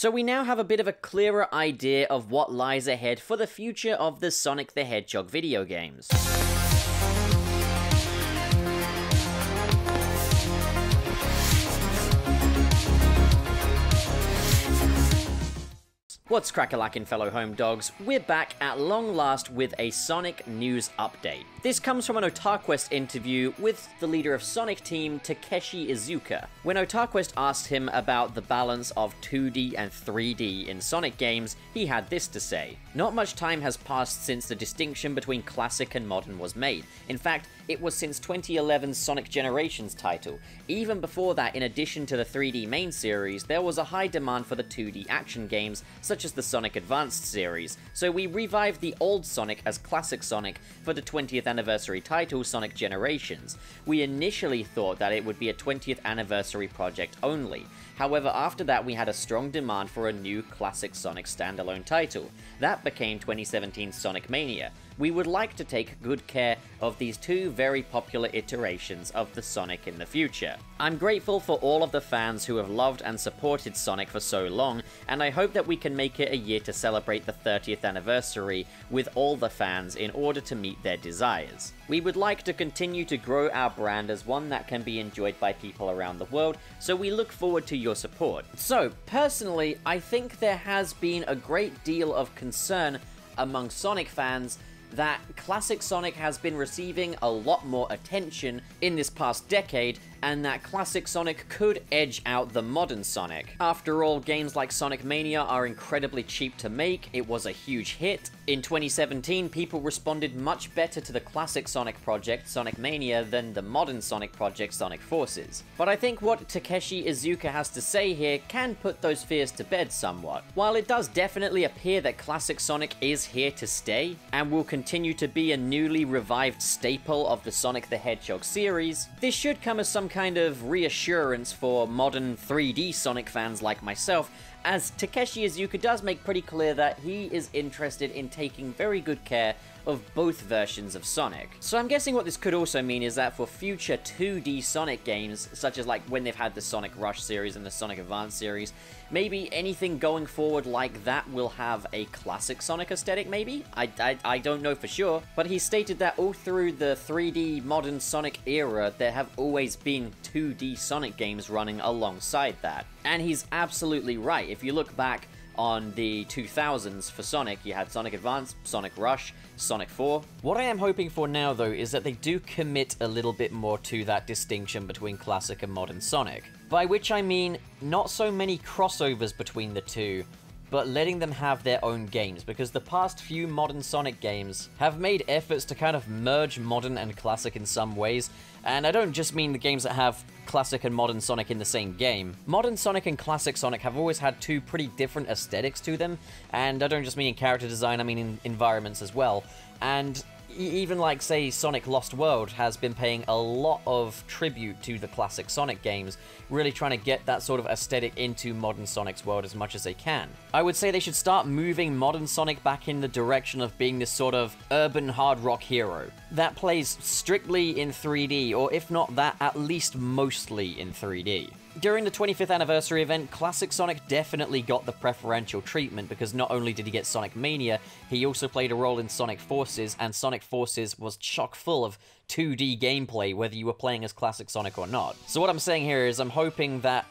So we now have a bit of a clearer idea of what lies ahead for the future of the Sonic the Hedgehog video games. What's crackalackin' fellow home dogs? We're back at long last with a Sonic news update. This comes from an OtaQuest interview with the leader of Sonic Team, Takashi Iizuka, When OtaQuest asked him about the balance of 2D and 3D in Sonic games, he had this to say. Not much time has passed since the distinction between classic and modern was made. In fact, it was since 2011's Sonic Generations title. Even before that, in addition to the 3D main series, there was a high demand for the 2D action games, such as the Sonic Advanced series, so we revived the old Sonic as Classic Sonic for the 20th anniversary title Sonic Generations. We initially thought that it would be a 20th anniversary project only, However, after that, we had a strong demand for a new classic Sonic standalone title. That became 2017's Sonic Mania. We would like to take good care of these two very popular iterations of the Sonic in the future. I'm grateful for all of the fans who have loved and supported Sonic for so long, and I hope that we can make it a year to celebrate the 30th anniversary with all the fans in order to meet their desires. We would like to continue to grow our brand as one that can be enjoyed by people around the world, so we look forward to your support. So, personally, I think there has been a great deal of concern among Sonic fans that classic Sonic has been receiving a lot more attention in this past decade, and that classic Sonic could edge out the modern Sonic. After all, games like Sonic Mania are incredibly cheap to make, it was a huge hit. In 2017, people responded much better to the classic Sonic project, Sonic Mania, than the modern Sonic project, Sonic Forces. But I think what Takashi Iizuka has to say here can put those fears to bed somewhat. While it does definitely appear that classic Sonic is here to stay, and will continue to be a newly revived staple of the Sonic the Hedgehog series, this should come as some kind of reassurance for modern 3D Sonic fans like myself, as Takashi Iizuka does make pretty clear that he is interested in taking very good care of both versions of Sonic. So I'm guessing what this could also mean is that for future 2D Sonic games, such as like when they've had the Sonic Rush series and the Sonic Advance series, maybe anything going forward like that will have a classic Sonic aesthetic, maybe? I, I, I don't know for sure, but he stated that all through the 3D modern Sonic era, there have always been 2D Sonic games running alongside that. And he's absolutely right. If you look back on the 2000s for Sonic, you had Sonic Advance, Sonic Rush, Sonic 4. What I am hoping for now, though, is that they do commit a little bit more to that distinction between classic and modern Sonic. By which I mean, not so many crossovers between the two, but letting them have their own games, because the past few modern Sonic games have made efforts to kind of merge modern and classic in some ways, and I don't just mean the games that have classic and modern Sonic in the same game. Modern Sonic and classic Sonic have always had two pretty different aesthetics to them, and I don't just mean in character design, I mean in environments as well. And even like say Sonic Lost World has been paying a lot of tribute to the classic Sonic games, really trying to get that sort of aesthetic into modern Sonic's world as much as they can. I would say they should start moving modern Sonic back in the direction of being this sort of urban hard rock hero that plays strictly in 3D, or if not that, at least mostly in 3D. During the 25th anniversary event, Classic Sonic definitely got the preferential treatment because not only did he get Sonic Mania, he also played a role in Sonic Forces, and Sonic Forces was chock full of 2D gameplay, whether you were playing as Classic Sonic or not. So what I'm saying here is I'm hoping that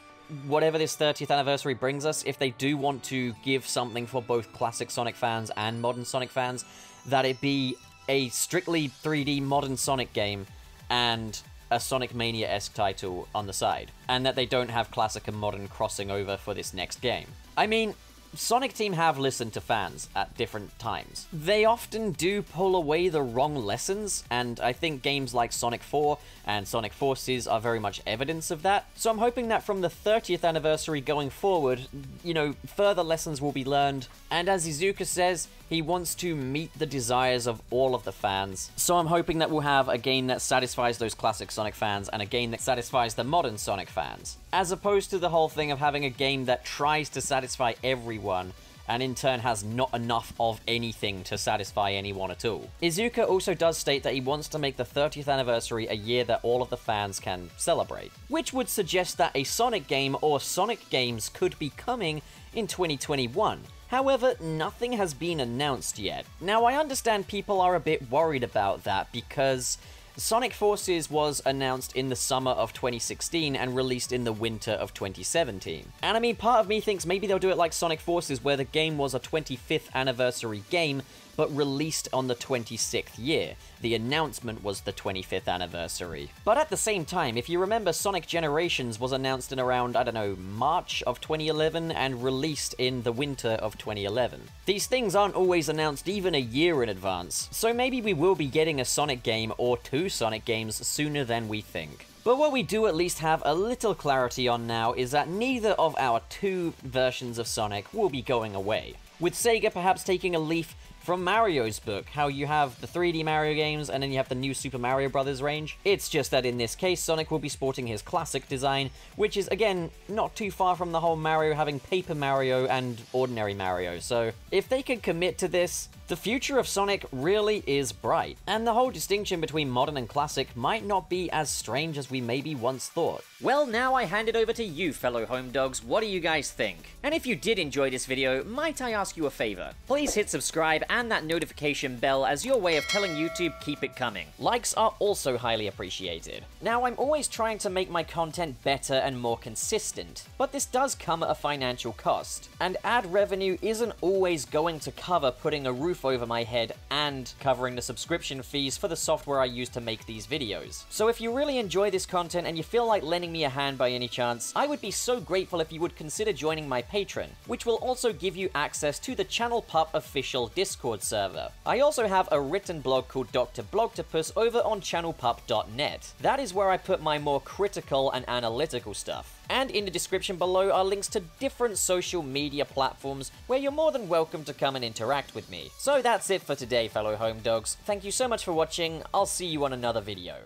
whatever this 30th anniversary brings us, if they do want to give something for both classic Sonic fans and modern Sonic fans, that it be a strictly 3D modern Sonic game and a Sonic Mania-esque title on the side, and that they don't have classic and modern crossing over for this next game. I mean, Sonic Team have listened to fans at different times. They often do pull away the wrong lessons, and I think games like Sonic 4 and Sonic Forces are very much evidence of that. So I'm hoping that from the 30th anniversary going forward, you know, further lessons will be learned. And as Iizuka says, he wants to meet the desires of all of the fans. So I'm hoping that we'll have a game that satisfies those classic Sonic fans and a game that satisfies the modern Sonic fans. As opposed to the whole thing of having a game that tries to satisfy everyone and in turn has not enough of anything to satisfy anyone at all. Iizuka also does state that he wants to make the 30th anniversary a year that all of the fans can celebrate, which would suggest that a Sonic game or Sonic games could be coming in 2021. However, nothing has been announced yet. Now, I understand people are a bit worried about that because Sonic Forces was announced in the summer of 2016 and released in the winter of 2017. And I mean, part of me thinks maybe they'll do it like Sonic Forces, where the game was a 25th anniversary game, but released on the 26th year. The announcement was the 25th anniversary. But at the same time, if you remember, Sonic Generations was announced in around, I don't know, March of 2011 and released in the winter of 2011. These things aren't always announced even a year in advance, so maybe we will be getting a Sonic game or two Sonic games sooner than we think. But what we do at least have a little clarity on now is that neither of our two versions of Sonic will be going away. With Sega perhaps taking a leaf from Mario's book, how you have the 3D Mario games and then you have the new Super Mario Bros. range. It's just that in this case, Sonic will be sporting his classic design, which is, again, not too far from the whole Mario having Paper Mario and Ordinary Mario. So, if they can commit to this, the future of Sonic really is bright, and the whole distinction between modern and classic might not be as strange as we maybe once thought. Well, now I hand it over to you, fellow home dogs. What do you guys think? And if you did enjoy this video, might I ask you a favor? Please hit subscribe and that notification bell as your way of telling YouTube keep it coming. Likes are also highly appreciated. Now, I'm always trying to make my content better and more consistent, but this does come at a financial cost, and ad revenue isn't always going to cover putting a roof over my head and covering the subscription fees for the software I use to make these videos. So if you really enjoy this content and you feel like lending me a hand by any chance, I would be so grateful if you would consider joining my Patreon, which will also give you access to the Channel Pup official Discord server. I also have a written blog called Dr. Blogtopus over on channelpup.net. That is where I put my more critical and analytical stuff. And in the description below are links to different social media platforms where you're more than welcome to come and interact with me. So that's it for today, fellow home dogs. Thank you so much for watching. I'll see you on another video.